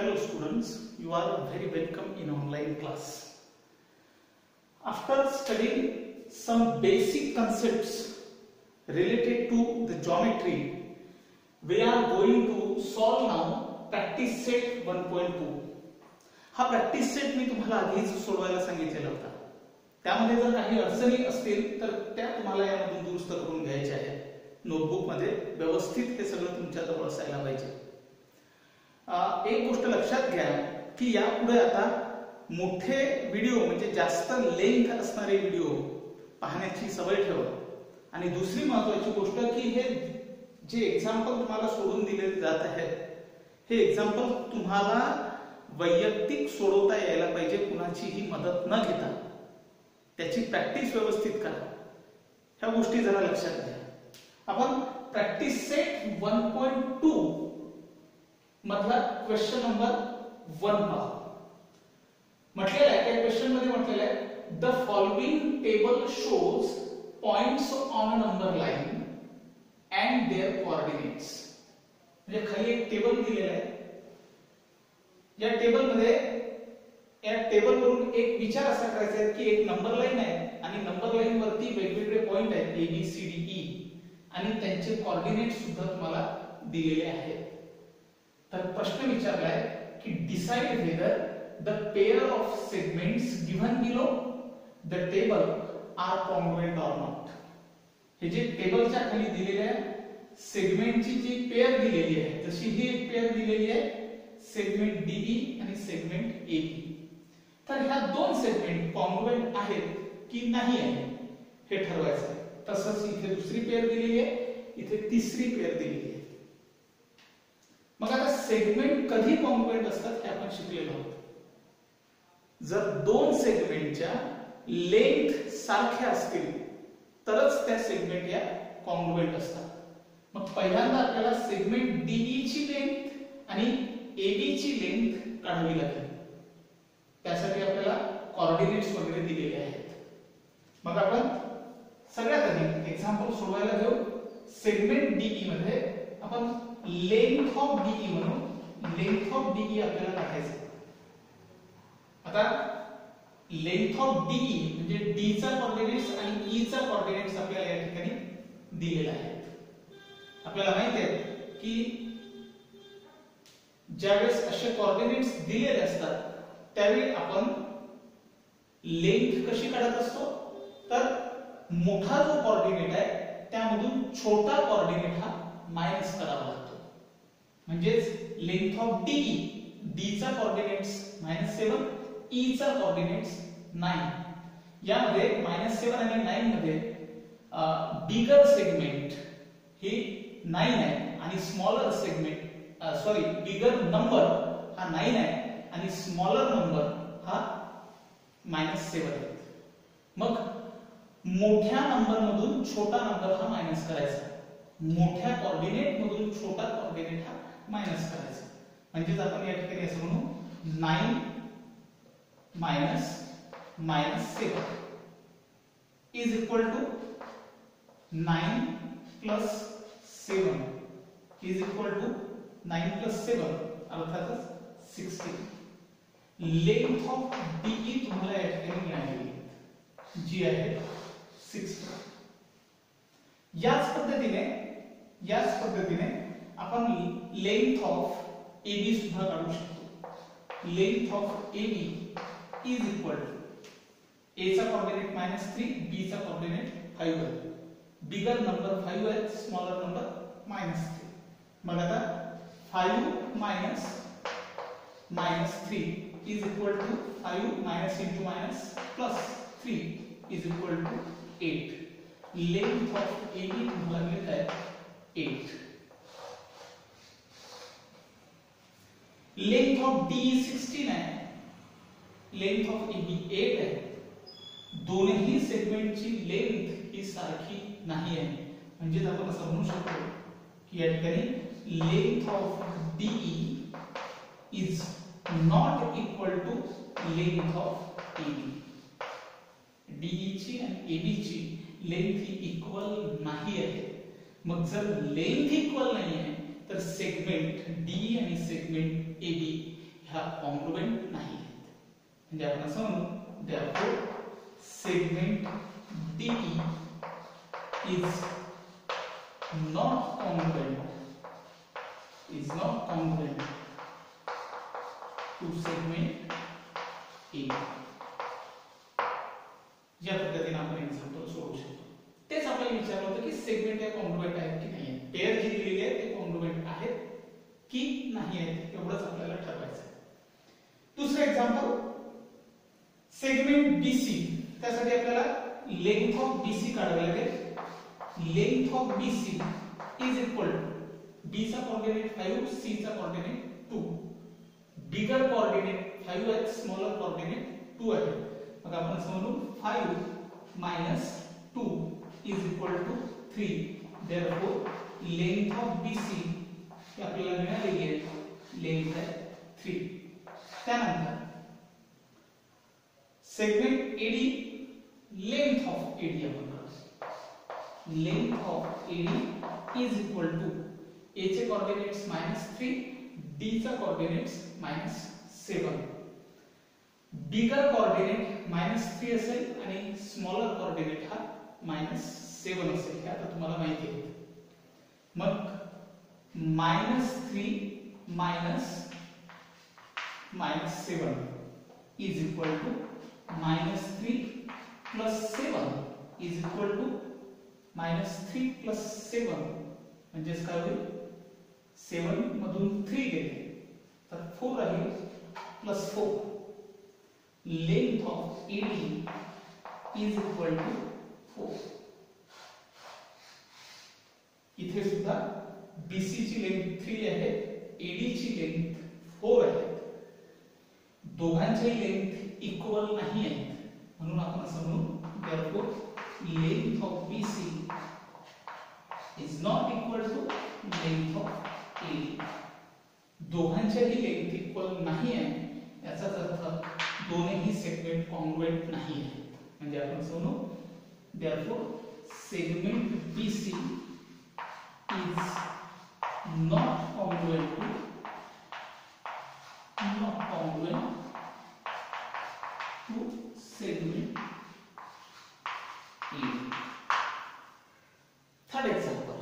Hello students, you are very welcome in online class. After studying some basic concepts related to the geometry, we are going to solve now practice set 1.2. हा practice set मी तुम्हाला आधीच सोडवायला सांगितलेला होता त्यामध्ये जर काही अडचणी असतील तर त्या तुम्हाला यामधून दुरुस्त करून घ्यायच्या आहेत नोटबुक मध्ये व्यवस्थित हे सगळं तुमच्या जवळ असायला पाहिजे एक गोष्ट लक्षात घ्या की यापुढे आता मोठे व्हिडिओ म्हणजे जास्त लेंथ असणारे व्हिडिओ पाहण्याची सवय ठेवा. आणि दुसरी महत्वाची गोष्ट की हे जे एक्झाम्पल तुम्हाला सोडून दिले जात आहेत हे एक्झाम्पल तुम्हाला वैयक्तिक सोडवता यायला पाहिजे कुणाचीही मदत न घेता. त्याची प्रॅक्टिस व्यवस्थित करा. ह्या गोष्टी जरा लक्षात घ्या. आपण practice set one point two मधला क्वेश्चन नंबर वन पहा म्हटलेलं आहे त्या क्वेश्चनमध्ये म्हटलेलं आहे the following table shows points on a number line and their coordinates म्हणजे खाली एक टेबल दिलेला आहे. या टेबलमध्ये या टेबल वरून एक विचार असा करायचा आहे की एक नंबर लाईन आहे आणि नंबर लाईन वरती वेगवेगळे पॉइंट आहेत ए बी सी डी ई आणि त्यांचे कॉर्डिनेट सुद्धा तुम्हाला दिलेले आहेत. तर प्रश्न विचारलाय की decide whether the pair of segments given below the table are congruent or not हे जे टेबलच्या खाली दिलेल्या सेगमेंटची जी पेअर दिलेली आहे तशी ही एक पेअर दिलेली आहे सेगमेंट डीई आणि सेगमेंट एबी तर ह्या दोन सेगमेंट कॉन्ग्रुएंट आहेत की नाही आहे? हे ठरवायचं आहे तसंच इथे दुसरी पेअर दिलेली आहे इथे तिसरी पेअर दिलेली आहे. मग आता सेगमेंट कधी कॉन्ग्रुएंट असतात हे आपण शिकलेलो आहोत. जर दोन सेगमेंटच्या लेंथ सारख्या असतील तरच त्या सेगमेंट या कॉन्ग्रुएंट असतात. मग पहिल्यांदा आपल्याला सेगमेंट डीई ची लेंथ आणि एबी ची लेंथ काढावी लागेल. त्यासाठी आपल्याला कॉर्डिनेट्स वगैरे दिलेले आहेत. मग आपण सगळ्यात आधी एक्झाम्पल सोडवायला घेऊ सेगमेंट डीई मध्ये आपण लेंथ ऑफ डीई म्हणून लेंथ ऑफ डीई आपल्याला टाकायचं आता लेंथ ऑफ डीई म्हणजे डी चा आणि ई चा आपल्याला या ठिकाणी दिलेला आहे. आपल्याला माहिती आहे की ज्यावेळेस असे कॉर्डिनेट्स दिलेले असतात त्यावेळी आपण लेंथ कशी काढत असतो? तर मोठा जो कॉर्डिनेट आहे त्यामधून छोटा कॉर्डिनेट हा मायनस करावा लागतो. म्हणजेच लेंथ ऑफ डी डी चा कॉर्डिनेट्स मायनस सेवन ई चा कॉर्डिनेट्स नाईन यामध्ये मायनस सेवन आणि नाईन मध्ये बिगर सेगमेंट ही नाईन आहे आणि smaller segment sorry bigger number हा नाईन आहे आणि स्मॉलर नंबर हा मायनस सेवन आहे. मग मोठ्या नंबर मधून छोटा नंबर हा मायनस करायचा. मोठ्या कॉर्डिनेट मधून छोटा कॉर्डिनेट हा मायनस करायचा म्हणजेच आपण या seven is equal to nine plus seven is equal to nine plus seven अर्थातच sixteen length of D E तुम्हाला जी आहे सिक्स्टीन याच पद्धतीने याच पद्धतीने आपण लेंथ ऑफ़ एबी सुद्धा काढू शकतो length of A B is equal to A चा कोऑर्डिनेट मायनस थ्री बी चा कोऑर्डिनेट फाईव्ह आहे बिगर नंबर फाईव्ह आहे स्मॉलर नंबर मायनस थ्री मग आता five minus minus three is equal to five minus into minus plus three is equal to eight length of A B तुम्हाला मिळत आहे length of D sixteen आहे length of A B eight आहे दोन्ही सेगमेंटची length ही सारखी नाही आहे. म्हणजेच आपण असं म्हणू शकतो की या ठिकाणी length of D E is not equal to length of A B D E ची आणि एबी ची लेंथ ही इक्वल नाही आहे. मग जर लेंथ इक्वल नाही आहे, तर सेगमेंट डी आणि सेगमेंट ए बी ह्या कॉन्ग्रुएंट नाही आहेत म्हणजे आपण असं म्हणू therefore, segment DE is not congruent, is not congruent to segment A. या पद्धतीने आपण एक्झाम्पल सोडू शकतो तेच आपल्याला विचारलं होतं की सेगमेंट हे कॉन्ग्रुएंट आहेत की नाही पेअर जी दिलेली आहे ते कॉन्ग्रुएंट आहेत की नाही आहेत एवढंच आपल्याला ठरवायचं दुसरं एक्झाम्पल सेगमेंट आपल्याला लेंथ ऑफ़ BC काढावी लागेल. Length of BC is equal to B चा कोऑर्डिनेट 5 C चा कोऑर्डिनेट 2 बिगर कोऑर्डिनेट 5 आहे स्मॉलर कोऑर्डिनेट 2 आहे मग आपण समजू 5 minus 2 is equal to 3 therefore length of BC ती आपल्याला मिळालेली आहे लेंथ दॅन थ्री त्यानंतर segment A D length of A D आपण length of A D is equal to A चे कॉर्डिनेट्स मायनस थ्री डी चा coordinates minus seven bigger coordinate minus three असेल आणि स्मॉलर कॉर्डिनेट हा minus seven असेल हे आता तुम्हाला माहिती आहे. मग minus three minus minus seven is equal to minus three plus seven is equal to minus three plus seven seven मधून थ्री गए तर फोर आहे. Plus four length of A D is equal to four इधे सुद्धा BC ची length 3 आहे AD ची length 4 आहे दोघांचे लेंथ इक्वल नाही आहेत म्हणून आपण असं म्हणू length of BC is not equal to length of AD दोघांच्याही लेंथ इक्वल नाही आहे, याचाच अर्थ दोन्ही सेगमेंट कॉन्ग्रुएंट नाही आहेत म्हणजे आपण असं म्हणू, therefore, segment BC is not congruent to not congruent to segment A. Third example.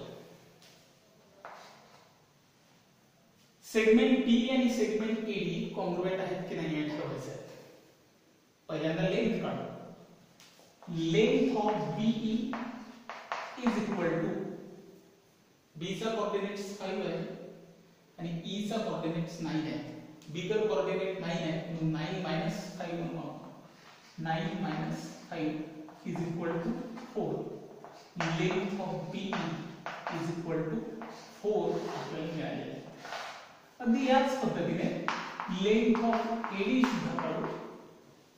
Segment B आणि सेगमेंट ए डी कॉन्ग्रुएंट आहेत की नाही हे ठरवायचं आहे पहिल्यांदा लेंथ काढू length of B E is equal to B चा कोऑर्डिनेट्स 5 आहे आणि ई चा कोऑर्डिनेट्स 9 आहे बिगर कोऑर्डिनेट 9 आहे म्हणून 9 5 म्हणून आपण 9 5 is equal to 4 length of B is equal to 4 आपल्याला मिळालेली आहे अगदी याच पद्धतीने लेंथ ऑफ़ एडी सुद्धा काढू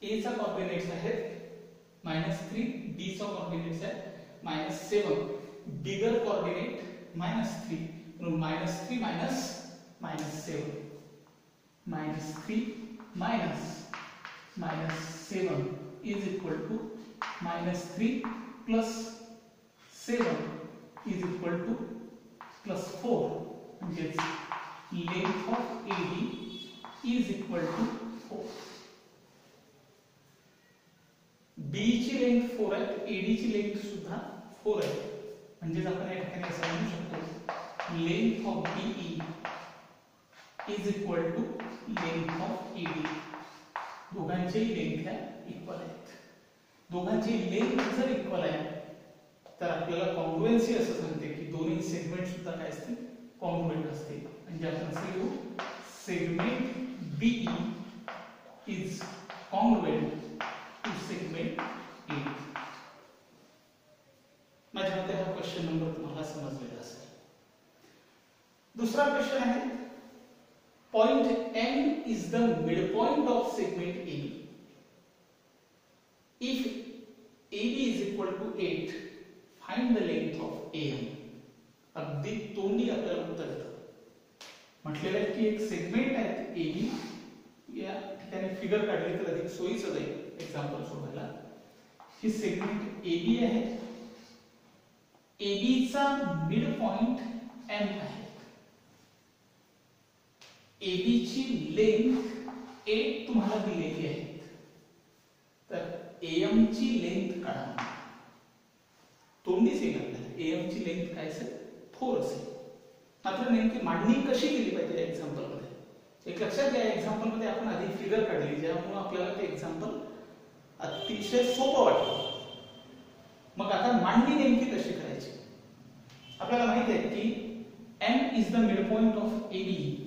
ए चा कोऑर्डिनेट्स आहेत मायनस थ्री बी चा कोऑर्डिनेट्स आहे minus seven bigger coordinate minus three म्हणून minus three minus minus seven minus three minus minus seven is equal to minus three plus seven is equal to plus four म्हणजेच length of AD is equal to 4. B ची length 4 आहे AD ची length सुद्धा 4 आहे. म्हणजे आपण या ठिकाणी असं म्हणू length of is equal to length of AD दोघांचेही लेंथ ह्या इक्वल आहेत दोघांची लेंथ जर इक्वल आहे, तर आपल्याला कॉन्ग्रुएन्सी असं सांगते की दोन्ही सेगमेंट सुद्धा काय असतील? कॉन्ग्रुएंट असतील. म्हणजे आपण असे लिहू segment B E is congruent to segment A माझ्या मते हा क्वेश्चन नंबर तुम्हाला समजलेला असेल. दुसरा क्वेश्चन आहे M is the mid point of segment A if AB is equal to 8 find the length of AM अगदी तोंडी आपल्याला उत्तर येतं म्हटलेलं आहे की एक सेगमेंट आहे एबी या ठिकाणी फिगर काढली तर अधिक सोयीचं जाईल एक्झाम्पल सोडायला ही सेगमेंट एबी आहे एबीचा मिड पॉइंट एम आहे एबीची लेंथ एट तुम्हाला दिलेली आहे. तर एम ची लेंथ काढा. तोंडीच येईल आपल्याला. एम ची लेंथ काय असेल? फोर असेल. मात्र नेमकी मांडणी कशी केली पाहिजे एक्झाम्पलमध्ये? एक लक्षात घ्या एक्झाम्पलमध्ये आपण आधी फिगर काढली ज्यामुळे आपल्याला ते एक्झाम्पल अतिशय सोपं वाटतं मग आता मांडणी नेमकी कशी करायची? आपल्याला माहीत आहे की M is the mid point of A B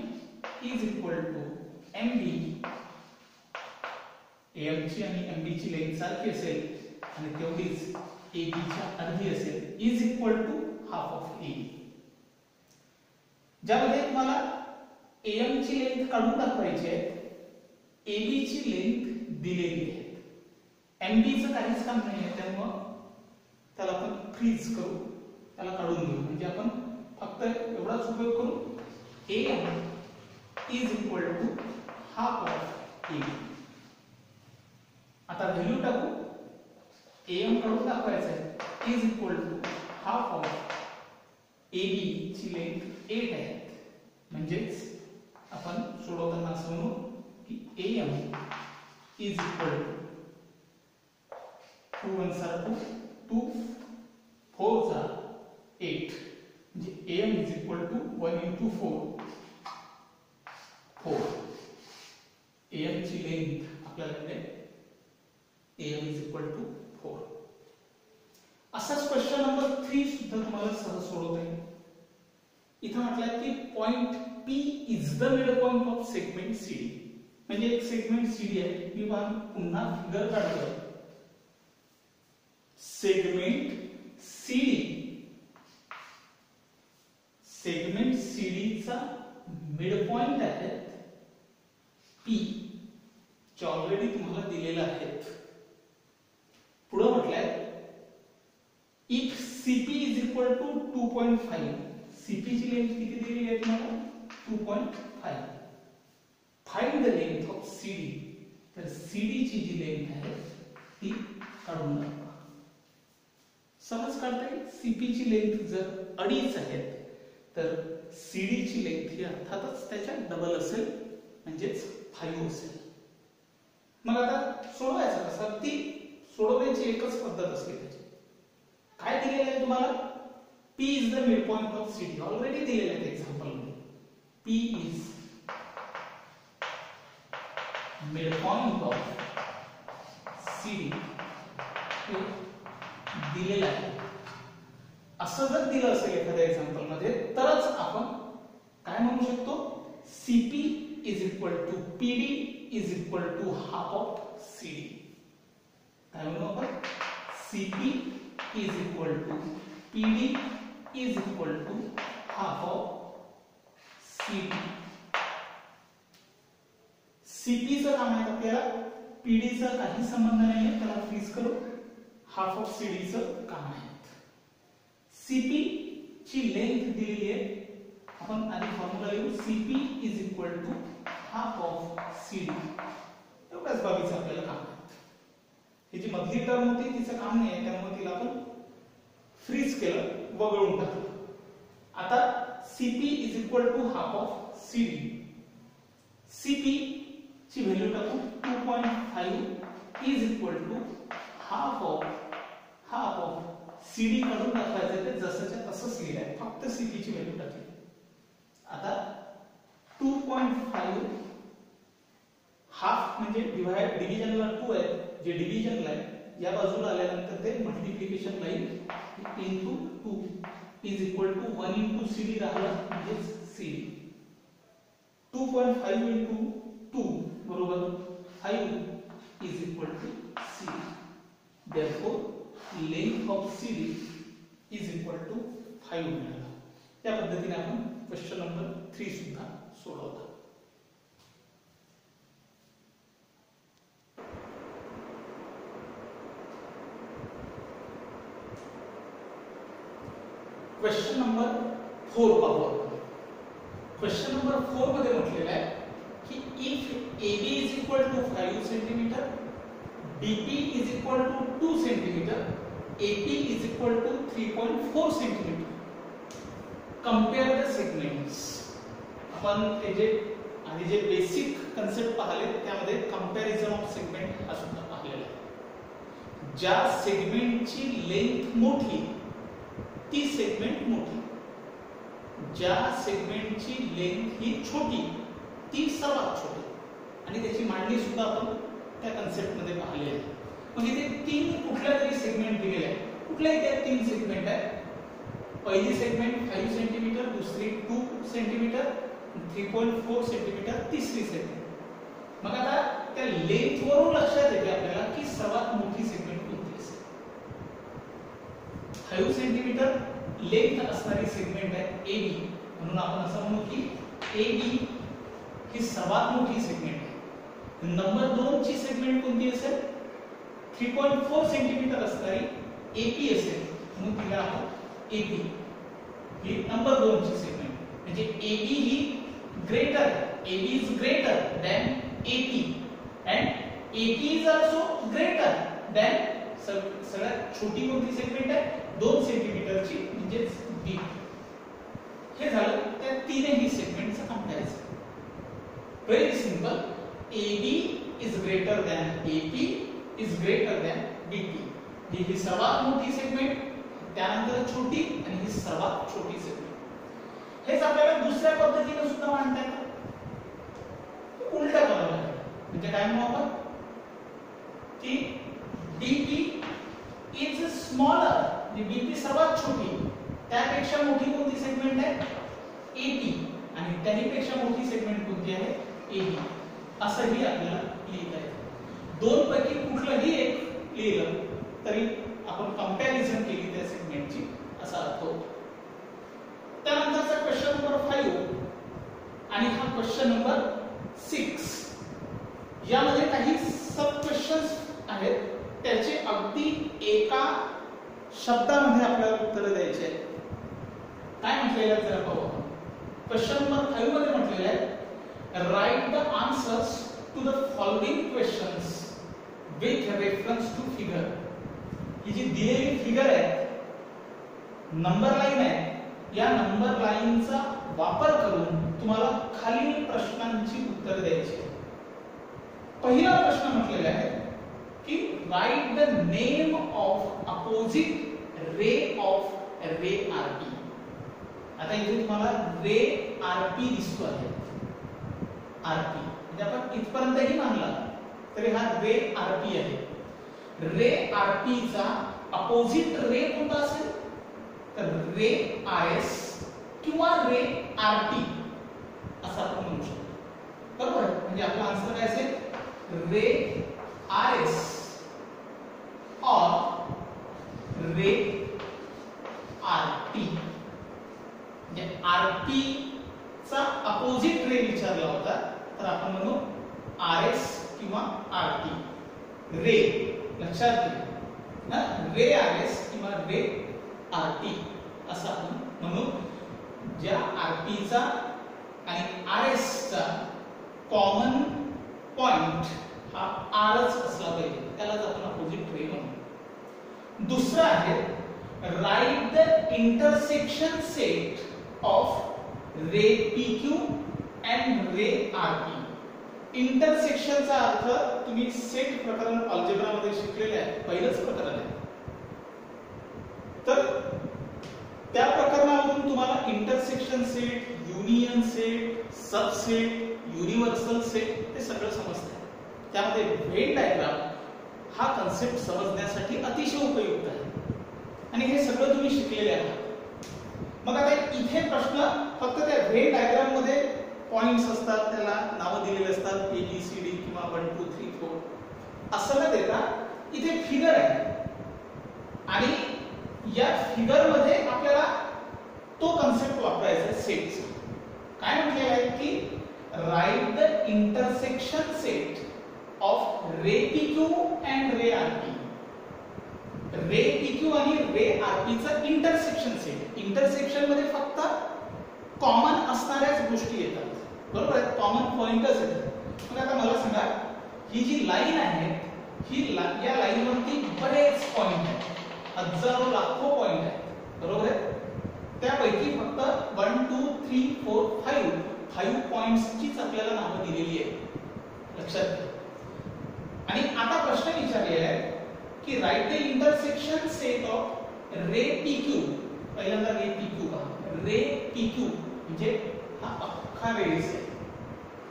is equal to M B M ची आणि एम बी ची लेंथ सारखी असेल आणि तेवढीच ए बी च्या अर्धी असेल. Is equal to half of A ज्यामध्ये तुम्हाला एम ची लेंथ काढून दाखवायची आहे. ए बी ची लेंथ दिलेली आहे. एम चं काहीच काम नाही आहे त्यामुळं त्याला आपण फ्रीज करू. त्याला काढून घेऊ. म्हणजे आपण फक्त एवढाच उपयोग करू. ए आहे is equal to half of A आता व्हॅल्यू टाकू. एम काढून दाखवायचं आहे is equal to half of A B ची लेंथ एट आहे. म्हणजेच आपण सोडवताना असं म्हणू की A M is equal to two one सा टू टू फोर म्हणजे A M is equal to one into four हो. फोर एम ची लेंथ आपल्याला मिळेल M is equal to four असाच क्वेश्चन नंबर थ्री सुद्धा तुम्हाला सहज सोडवता येईल. इथं म्हटलं की point P is the mid point of segment C D म्हणजे एक सेगमेंट सी आहे. मी पुन्हा फिगर काढतोय. सेगमेंट सी सेगमेंट सी चा मिड पॉइंट आहे. पी जे ऑलरेडी तुम्हाला दिलेलं आहेत पुढे म्हटलंय if C P is equal to two point five C P ची लेंथ किती दिलेली आहे तुम्हाला? Two point five find the length of C D तर सीडी ची जी लेंथ आहे ती काढून टाका सहज काढता येईल सीपी ची लेंथ जर अडीच आहेत तर सीडी ची लेंथ ही अर्थातच त्याच्या डबल असेल म्हणजेच फाईव्ह असेल मग आता सोडवायचं कसं ती सोडवण्याची एकच पद्धत असते त्याची काय दिलेलं आहे तुम्हाला? P is the mid point of C D already दिलेलं आहे एक्झाम्पलमध्ये. P is mid point of C D दिलेलं आहे. असं जर दिलं असेल एखाद्या एक्झाम्पलमध्ये तरच आपण काय म्हणू शकतो? C P is equal to PD is equal to half of CD काय म्हणू आपण CP is equal to PD is equal to half of. CP चं काम आहे आपल्याला PD चा काही संबंध नाही आहे त्याला फ्रीज करू। हाफ़ ऑफ़ CD चं काम आहे CP ची लेंथ दिलेली आहे आपण आधी फॉर्म्युला लिहू is is to half half C D एवढ्याच बाबीचं आपल्याला काम आहे. ही जी मधली टर्म होती तिचं काम नाही आहे. त्यामुळे तिला आपण फ्रीज केलं वगळून टाकलं. आता C P is equal to half of C D C P ची व्हॅल्यू टाकू. Two point five is equal to half of half of C D काढून दाखवायचं ते जसंच्या तसंच लिहिलंय फक्त सीपीची व्हॅल्यू टाकली. आता टू पॉइंट फाईव्ह हाफ़ म्हणजे डिवाइड डिव्हिजनला टू आहे, जे डिव्हिजनला आहे, या बाजूला आल्यानंतर ते multiplication line into two is equal to one into C D राहिलं म्हणजेच C D two point five into two बरोबर five is equal to C D length of C D is equal to five मिळाला. या पद्धतीने आपण question number three सुद्धा सोडवला question number four पाहू क्वेश्चन नंबर फोर मध्ये म्हटलेलं आहे की if A B is equal to five centimetre B P is equal to two centimetre A P is equal to three point four centimetre compare the segments आपण ते जे आणि जे basic concept पाहिले त्यामध्ये comparison of segment हा सुद्धा पाहिलेला आहे. ज्या सेगमेंटची लेंथ मोठी ती सेगमेंट मोठी. ज्या सेगमेंटची लेंथ ही छोटी ती सर्वात छोटी. आणि त्याची मांडणी सुद्धा आपण त्या कन्सेप्टमध्ये पाहिली आहे. म्हणजे ते तीन कुठल्या तरी सेगमेंट दिलेले आहेत. कुठल्याही त्या तीन सेगमेंट आहेत पहिली सेगमेंट फाईव्ह सेंटीमीटर दुसरी two centimetre three point four centimetre तिसरी सेगमेंट मग आता त्या लेंथ वरून लक्षात येते आपल्याला की सर्वात मोठी सेगमेंट कोणती असेल. सेंटीमीटर लेंथ असणारी सेगमेंट आहे ए बी म्हणून आपण असं म्हणू की ही सर्वात मोठी सेगमेंट आहे. नंबर दोन ची सेगमेंट कोणती असेल? थ्री पॉईंट फोर सेंटीमीटर असणारी एपी असेल. म्हणून तिला आपण एपी ही नंबर दोन ची सेगमेंट म्हणजे A B he greater A B is greater than A P and A P is also greater than सगळ्यात छोटी कोणती सेगमेंट आहे दोन सेंटीमीटरची म्हणजेच बी हे झालं त्या तीनही सेगमेंटचं comparison very simple AB is greater than AP is greater than BP ही ही सर्वात मोठी सेगमेंट त्यानंतर छोटी आणि ही सर्वात छोटी सेगमेंट हेच आपल्याला दुसऱ्या पद्धतीने सुद्धा मांडता येतं उलटा करावं लागेल. म्हणजे काय म्हणू आपण? की BP इज़ स्मॉलर BP सर्वात छोटी. त्यापेक्षा मोठी कोणती सेगमेंट आहे? AP आणि त्याहीपेक्षा मोठी सेगमेंट कोणती आहे? AB असंही आपल्याला लिहिता येतं. दोन पैकी कुठलंही एक लिहिलं, तरी आपण कंपॅरिझन केली त्या सेगमेंटची असा अर्थ होतो. त्यानंतरचा क्वेश्चन नंबर फाईव्ह आणि हा क्वेश्चन नंबर सिक्स यामध्ये काही सब क्वेश्चन्स आहेत. त्याचे अगदी एका शब्दामध्ये आपल्याला उत्तर द्यायचे आहेत. काय म्हटलेलं आहे जरा पाहू क्वेश्चन नंबर फाईव्हमध्ये म्हटलेलं आहे write the answers to the following questions with reference to figure ही जी दिलेली फिगर आहे नंबर लाईन आहे. या नंबर लाईनचा वापर करून तुम्हाला खालील प्रश्नांची उत्तर द्यायची पहिला प्रश्न म्हटलेला आहे की write the name of opposite ray of ray RP आता इथे तुम्हाला रे आरपी दिसतो आहे. आरपी म्हणजे आपण इथपर्यंतही मानला तरी हा रे आरपी आहे. रे आरपी चा अपोजिट रे कोणता असेल? रे आर एस किंवा रे आर टी असं आपण म्हणू शकतो. बरोबर? म्हणजे आपला आन्सर काय असेल? रे R S or ray R T म्हणजे आर पी चा अपोजिट रे विचारला होता, तर आपण म्हणू आर एस किंवा आर टी रे. लक्षात घ्या ना? रे आर एस किंवा रे आर टी असं आपण म्हणू. ज्या आर पी चा आणि आर एसचा कॉमन पॉइंट हा आरच असला पाहिजे. त्यालाच आपण अपोजिट रे म्हणू. दुसरं आहे write the intersection set of ray P Q and ray R P इंटरसेक्शनचा अर्थ तुम्ही सेट प्रकरण अल्जेब्रामध्ये शिकलेले आहे. पहिलंच प्रकरण आहे तर त्या प्रकरणामधून तुम्हाला intersection set union set subset universal set हे सगळं समजतं त्यामध्ये वेन डायग्राम हा कन्सेप्ट समजण्यासाठी अतिशय उपयुक्त आहे. आणि हे सगळं तुम्ही शिकलेले आहात. मग आता इथे प्रश्न फक्त त्या व्हेन डायग्राममध्ये पॉइंट्स असतात त्याला नावं दिलेली असतात ए बी सी डी किंवा वन टू थ्री फोर असं न देता इथे फिगर आहे. आणि या फिगरमध्ये आपल्याला तो कन्सेप्ट वापरायचा आहे सेटचा काय म्हटले आहे? की write the intersection set of ray P Q and ray R P ray PQ आणि रे आरपीचं इंटरसेक्शन सेट इंटरसेक्शनमध्ये फक्त कॉमन असणाऱ्याच गोष्टी येतात. बरोबर आहे? कॉमन पॉइंटच येतात मग आता मला सांगा ही जी लाईन आहे ही या लाईन वरती बरेच पॉइंट आहेत. हजारो लाखो पॉइंट आहेत बरोबर आहे? त्यापैकी फक्त one two three four five five पॉईंट्सचीच आपल्याला नावं दिलेली आहे लक्षात घ्या आणि आता प्रश्न विचारलेला आहे की write the intersection set of ray P Q पहिल्यांदा रे पी क्यू पहा. रे पी क्यू म्हणजे हा अख्खा रेस आहे.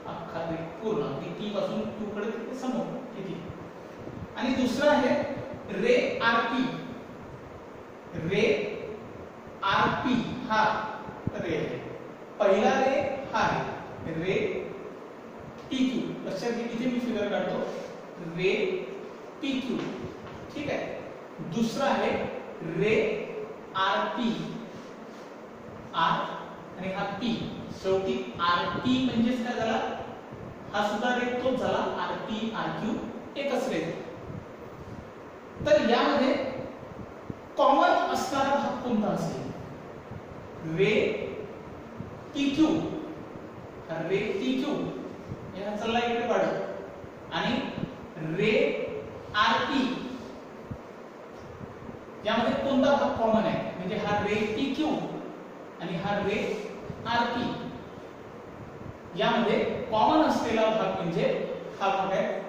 अख्खा रे पूर्ण. अगदी टी पासून क्यू कडे तिथे समोर किती आणि दुसरा आहे ray R P ray R P हा रे आहे पहिला रे हा आहे रे पी क्यू लक्षात घे इथे मी फिगर काढतो? रे पी क्यू ठीक आहे? दुसरा आहे रे आर पी आर आणि हा पी शेवटी आर पी म्हणजेच काय झाला? हा सुद्धा रे, तोच झाला. आर पी आर क्यू एकच रे. तर यामध्ये कॉमन असणारा भाग कोणता असेल? वे P Q. Ray T Q. या चालला इकडे वाढत आणि रे आर पी यामध्ये कोणता भाग कॉमन आहे? म्हणजे हा रे टी क्यू. आणि हा रे आर पी यामध्ये कॉमन असलेला भाग म्हणजे हा भाग आहे.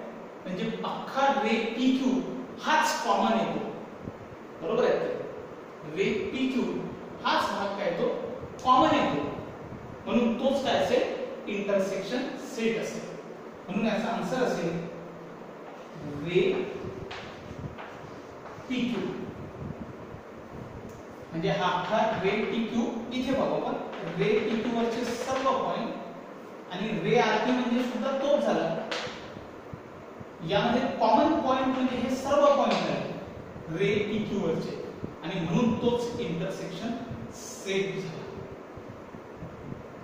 म्हणजे अख्खा रे टी क्यू हाच कॉमन येतो बरोबर आहे? रे पी क्यू हाच भाग काय तो? कॉमन येतो म्हणून तोच काय असेल? इंटरसेक्शन सेट असेल. म्हणून याचा आन्सर असेल रे पी क्यू म्हणजे हा अख्खा रे पी क्यू इथे बघू आपण. रे पी क्यू वरचे सर्व पॉइंट आणि रे आर पी म्हणजे सुद्धा तोच झाला. यामध्ये कॉमन पॉइंट म्हणजे हे सर्व पॉइंट आहे रे पी क्यू वरचे आणि म्हणून तोच इंटरसेक्शन सेट झाला.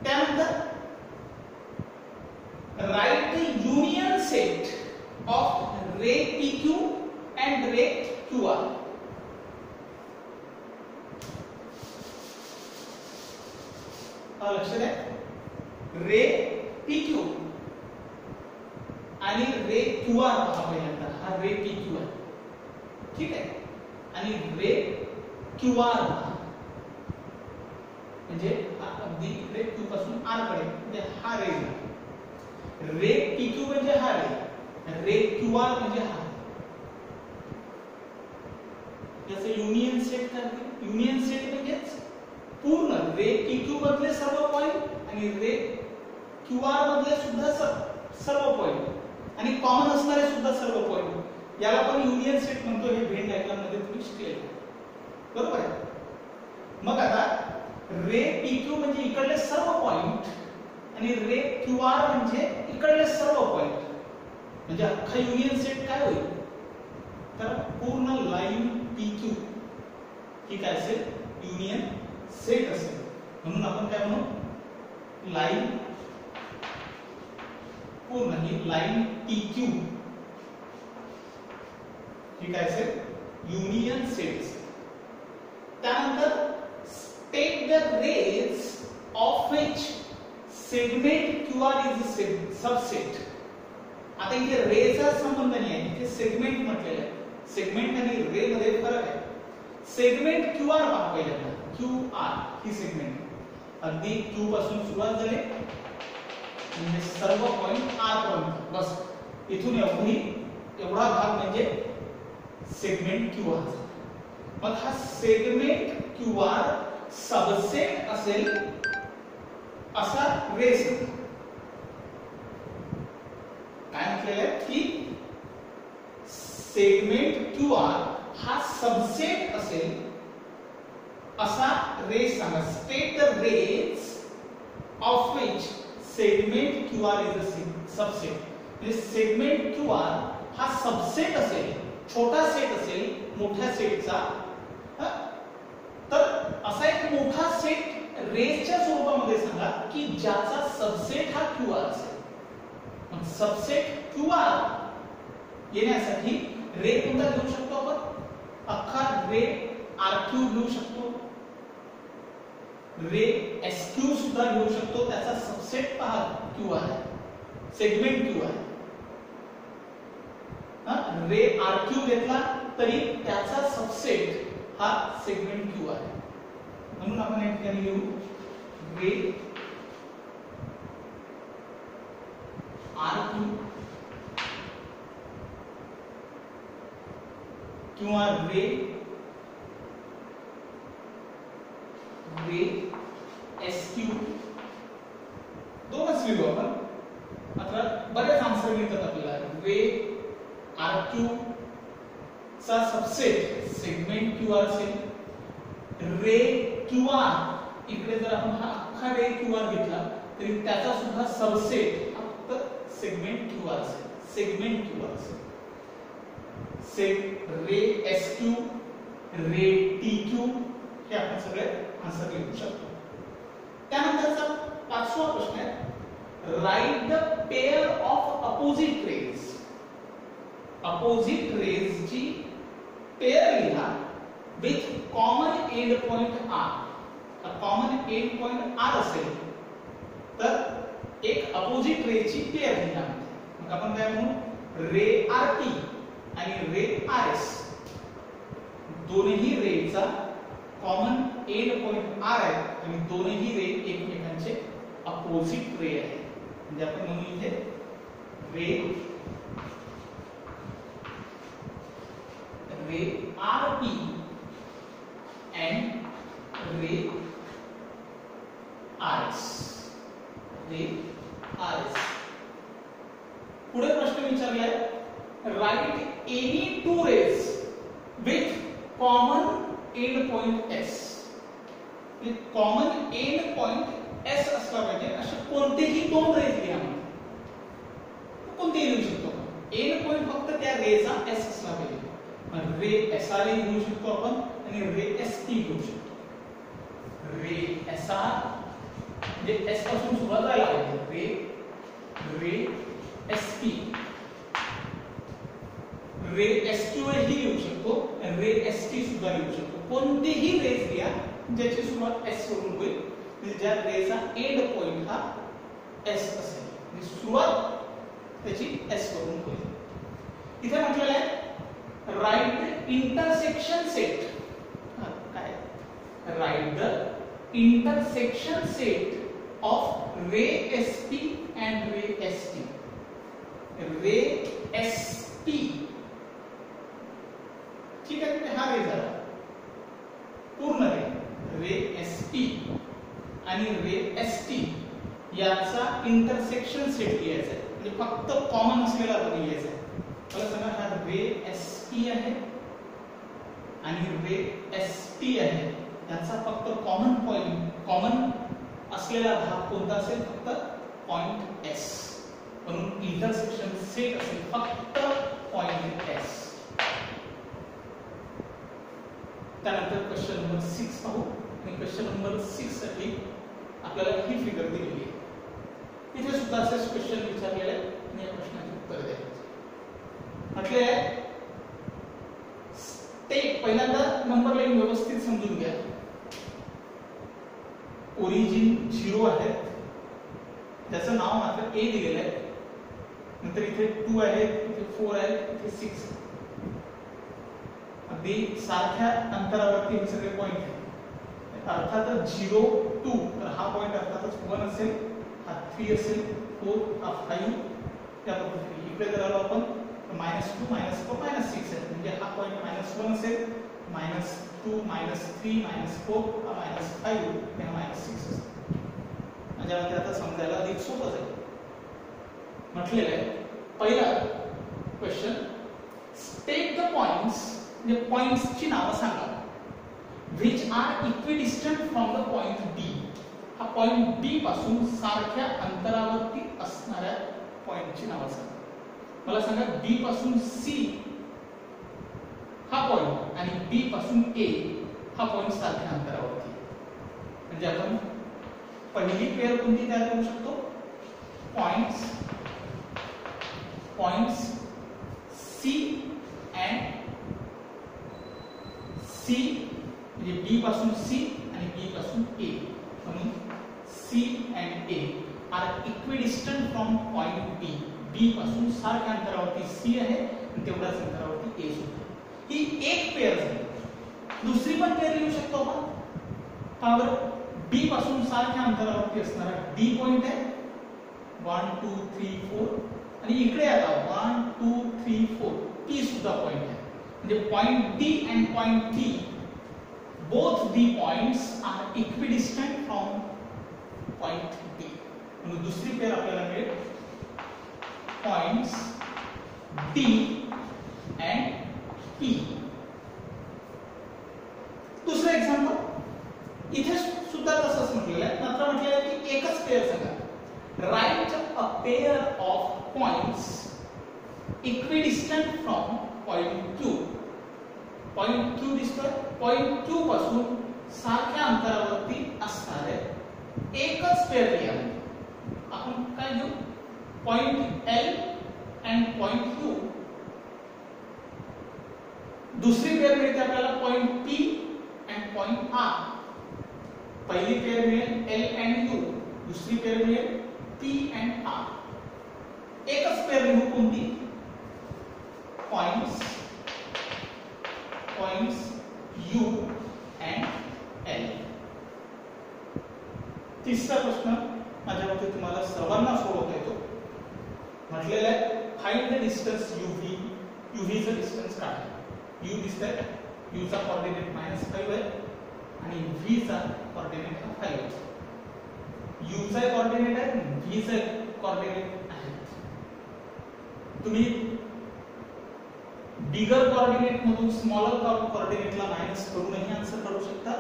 त्यानंतर write union set of ray P Q and ray Q R लक्ष द्या. रे पी क्यू आणि रे क्यू आर पहा पहिल्यांदा. हा रे पी क्यू आहे ठीक आहे? आणि रे क्यू आर. म्हणजे अगदी रे क्यू पासून आरकडे. म्हणजे हा रे. रे पी क्यू म्हणजे हा रे. रे क्यू आर म्हणजे हा. याचं युनियन सेट करते युनियन सेट म्हणजेच पूर्ण रे पी क्यू मधले सर्व पॉईंट आणि रे क्यू आर मधले सुद्धा सर्व पॉईंट आणि कॉमन असणारे सुद्धा सर्व पॉइंट याला आपण युनियन सेट म्हणतो हे व्हेन डायग्राममध्ये तुम्ही शिकलेले बरोबर आहे? मग आता रे पी क्यू म्हणजे इकडले सर्व पॉइंट आणि रे क्यू आर म्हणजे इकडले सर्व पॉइंट म्हणजे अख्खा युनियन सेट काय होईल? तर पूर्ण लाईन पी क्यू ही काय असेल? युनियन सेट असेल. म्हणून आपण काय म्हणू? लाईन पूर्ण ही लाईन पी क्यू ही काय असेल युनियन सेट असेल त्यानंतर take the rays of which segment QR is a subset? आता इथे रेचा संबंध नाही आहे इथे सेगमेंट म्हटलेलं आहे सेगमेंट आणि रे मध्ये फरक आहे सेगमेंट क्यू आर पहा पहिल्यांदा क्यू आर ही सेगमेंट अगदी क्यू पासून सुरुवात झाली म्हणजे सर्व पॉइंट आर पर्यंत बस इथून एवढी एवढा भाग म्हणजे सेगमेंट क्यू आर मग हा सेगमेंट क्यू आर सबसेट असेल असा रेस काय म्हटलेलं की सेगमेंट क्यू आर हा सबसेट असेल असा rays Sanga state the rays of which segment Q R is a subset म्हणजे सेगमेंट क्यू आर हा सबसेट असेल छोटा सेट असेल, मोठ्या सेटचा. तर असा एक मोठा सेट रेसच्या स्वरूपामध्ये सांगा की ज्याचा सबसेट हा क्यू आर असेल. सबसेट क्यू आर येण्यासाठी रे कोणता घेऊ शकतो आपण? अख्खा रे आर क्यू घेऊ शकतो. रे एस क्यू सुद्धा घेऊ शकतो. त्याचा सबसेट पहा क्यू आहे सेगमेंट क्यू आहे रे आर क्यू घेतला तरी त्याचा सबसेट हा सेगमेंट क्यू आहे. म्हणून आपण या ठिकाणी घेऊ रे आर क्यू किंवा रे रे एस क्यू. दोनच लिहू आपण. आता बऱ्याच आन्सर मिळतात आपल्याला. वे R2 सा सबसेट सेगमेंट QR से रे QR इकडे जर आपण हा अख्खा रे QR घेतला, तरी त्याचा सुद्धा सबसेट फक्त सेगमेंट QR से सेगमेंट QR से से रे SQ रे TQ हे आपण सगळे आंसर लिहू शकतो. त्यानंतरचा पाचवा प्रश्न आहे. Write the pair of opposite rays opposite रेजची pair लिहा with common end point R common end point R असेल तर एक अपोजिट रेची पेअर लिहा मग आपण काय म्हणू? रे आर टी आणि रे आर एस. दोन्ही रेचा कॉमन एंड पॉइंट आर आहे आणि दोन्ही रे एकमेकांचे अपोजिट रे आहे. म्हणजे आपण म्हणू इथे ray ray R P and ray R S ray R S पुढे प्रश्न विचारलाय write any two rays with common end point S common end point S असला पाहिजे. असे कोणतेही दोन रेज लिहा कोणतेही लिहू शकतो एंड पॉइंट फक्त त्या रेचा एस असला पाहिजे. रे एस आर घेऊ शकतो आपण आणि रे एस टी घेऊ शकतो रे एस आर म्हणजे एस पासून सुरुवात व्हायला पाहिजे ray ray S P ray S Q ही लिहू शकतो रे एस टी सुद्धा लिहू शकतो कोणतेही रेज घ्या ज्याची सुरुवात एस वरून होईल म्हणजे ज्या रेचा एंड पॉइंट हा एस असेल सुरुवात त्याची एस वरून होईल इथे म्हटलेलं आहे write intersection set write the intersection set of ray S P and ray S T ray S P ठीक आहे म्हणजे हा रे झाला पूर्ण रे रे एस पी आणि रे एस टी याचा इंटरसेक्शन सेट लिहायचा आहे. म्हणजे फक्त कॉमन असलेला लिहायचा आहे. मला सांगा हा रे एस पी आहे? आणि रे एस टी आहे त्याचा फक्त कॉमन पॉइंट कॉमन असलेला भाग कोणता असेल? फक्त पॉइंट एस म्हणून इंटरसेक्शन सेट असेल फक्त पॉइंट एस त्यानंतर क्वेश्चन नंबर सिक्स पाहू. आणि क्वेश्चन नंबर सिक्ससाठी आपल्याला ही फिगर दिलेली आहे. इथे सुद्धा असेच क्वेश्चन विचारलेले आहे आणि या प्रश्नाचे उत्तर द्यायचे म्हटले ते पहिल्यांदा नंबर लाईन व्यवस्थित समजून घ्या. ओरिजिन झिरो आहे. त्याचं नाव मात्र ए दिलेलं आहे. नंतर इथे टू आहे इथे फोर आहे इथे सिक्स अगदी सारख्या अंतरावरती हे सगळे पॉईंट आहेत अर्थातच झिरो टू तर हा पॉईंट अर्थातच वन असेल हा थ्री असेल फोर हा फाईव्ह त्या पद्धतीने इकडे जर आलो आपण minus two minus four minus six आहे म्हणजे हा पॉईंट मायनस वन असेल minus two minus three minus four हा मायनस फाईव्ह हा मायनस सिक्स असेल माझ्यामध्ये आता समजायला अधिक सोपं जाईल म्हटलेलं आहे पहिला क्वेश्चन स्टेट द पॉइंट्स म्हणजे पॉइंट्सची नावं सांगा। Which are equidistant from the point D हा पॉइंट डी पासून सारख्या अंतरावरती असणाऱ्या पॉइंटची नावं सांगा। मला सांगा बी पासून सी हा पॉइंट बी पासून ए हा पॉइंट सारख्या अंतरावरती म्हणजे आपण पहिली कोणती तयार करू शकतो points points C and C B पासून सी बी पासून A C and A are equidistant from point B B पासून सारख्या अंतरावरती सी आहे आणि तेवढ्याच अंतरावरती ए सुद्धा ही एक पेअर झाली दुसरी पण पेअर लिहू शकतो आपण पावर बी पासून सारख्या अंतरावरती असणारा डी पॉइंट आहे वन टू थ्री फोर आणि इकडे आता one two three four P सुद्धा पॉइंट आहे म्हणजे point D and point T both the points are equidistant from point D म्हणून दुसरी पेअर आपल्याला मिळेल पॉइंट्स डी अँड पी दुसरं एक्झाम्पल इथे सुद्धा तसंच म्हटलेलं आहे. मात्र म्हटलेलं आहे की एकच pair Sanga write a pair of points equidistant from point Q point Q दिसतोय. पॉइंट क्यू पासून सारख्या अंतरावरती असणारे एकच पेअर लिहा. आपण काय घेऊ point L and point Q दुसरी पेअर मिळते आपल्याला point P and point R पहिली पेअर मिळेल एल अँड यू दुसरी पेअर मिळेल पी अँड आर एकच पेअर लिहू कोणती points points U and L तिसरा प्रश्न माझ्या मते तुम्हाला सर्वांना सोडवता येतो म्हटलेलं आहे find the distance U V U व्हीचं distance काय यू दिसतंय यूचा कॉर्डिनेट मायनस फाईव्ह आहे आणि व्हीचा कॉर्डिनेट हा फाईव्ह आहे. यूचा कॉर्डिनेट आहे व्हीचा कॉर्डिनेट आहे. तुम्ही बिगर कॉर्डिनेट मधून स्मॉलर कॉर्डिनेटला मायनस करूनही आन्सर करू शकता.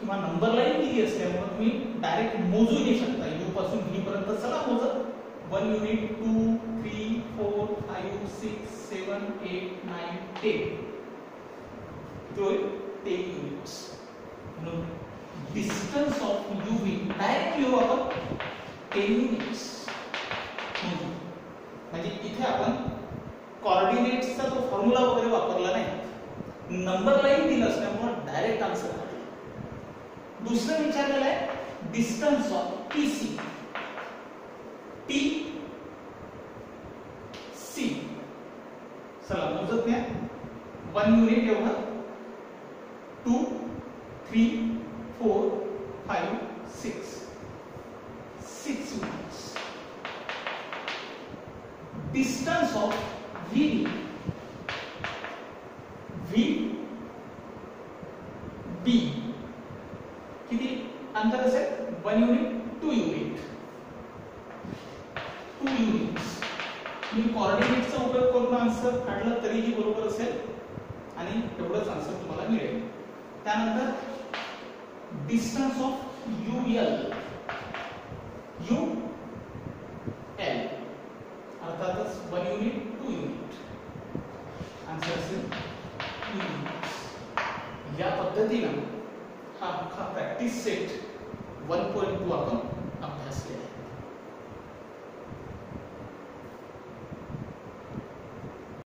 किंवा नंबर लाईन दिली असल्यामुळे तुम्ही डायरेक्ट मोजू शकता. यू पासून व्ही पर्यंत चला मोजत. One unit two three four five six seven eight nine ten तो ten units distance of U V direct लिहू आपण टेन युनिट्स म्हणजे इथे आपण कॉर्डिनेट्सचा तो फॉर्म्युला वगैरे वापरला नाही. नंबर लाईन दिलं असल्यामुळे डायरेक्ट आन्सर दुसरं विचारलेलं आहे distance of T C T C चला मोजत हैं वन युनिट एवढं